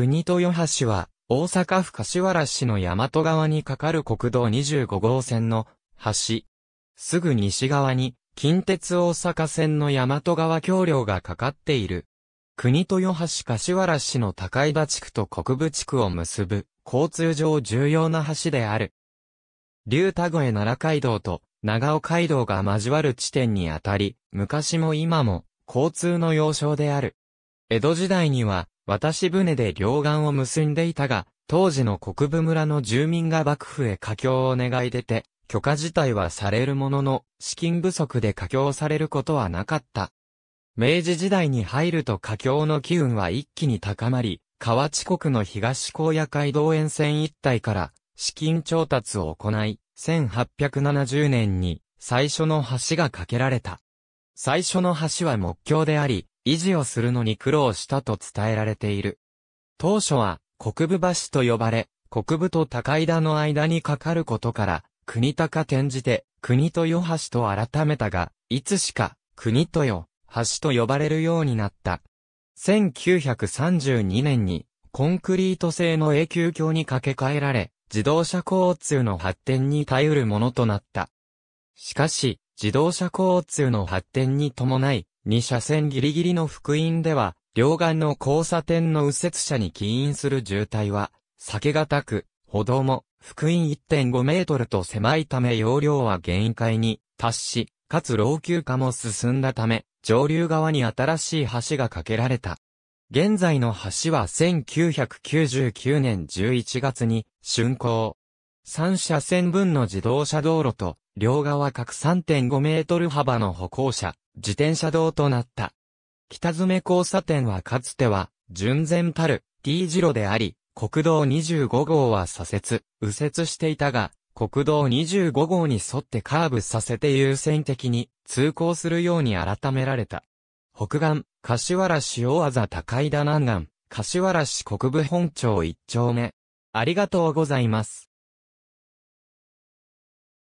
国豊橋は、大阪府柏原市の大和川に架かる国道25号線の橋。すぐ西側に、近鉄大阪線の大和川橋梁が架かっている。国豊橋柏原市の高井田地区と国分地区を結ぶ、交通上重要な橋である。竜田越奈良街道と長尾街道が交わる地点にあたり、昔も今も交通の要衝である。江戸時代には渡し船で両岸を結んでいたが、当時の国分村の住民が幕府へ佳境を願い出て、許可自体はされるものの、資金不足で佳境されることはなかった。明治時代に入ると佳境の機運は一気に高まり、河内国の東高野街道沿線一帯から資金調達を行い、1870年に最初の橋が架けられた。最初の橋は木橋であり、維持をするのに苦労したと伝えられている。当初は国分橋と呼ばれ、国分と高井田の間に架かることから、国高転じて国豊橋と改めたが、いつしか国豊橋と呼ばれるようになった。1932年にコンクリート製の永久橋に架け替えられ、自動車交通の発展に耐うるものとなった。しかし、自動車交通の発展に伴い、2車線ギリギリの福音では、両岸の交差点の右折車に起因する渋滞は、避けがたく、歩道も、福音1.5メートルと狭いため容量は限界に達し、かつ老朽化も進んだため、上流側に新しい橋が架けられた。現在の橋は1999年11月に竣工。3車線分の自動車道路と、両側各3.5メートル幅の歩行者、自転車道となった。北詰交差点はかつては、純然たる T 字路であり、国道25号は左折、右折していたが、国道25号に沿ってカーブさせて優先的に通行するように改められた。北岸、柏原市大技高井田南岸、柏原市国部本町一丁目。ありがとうございます。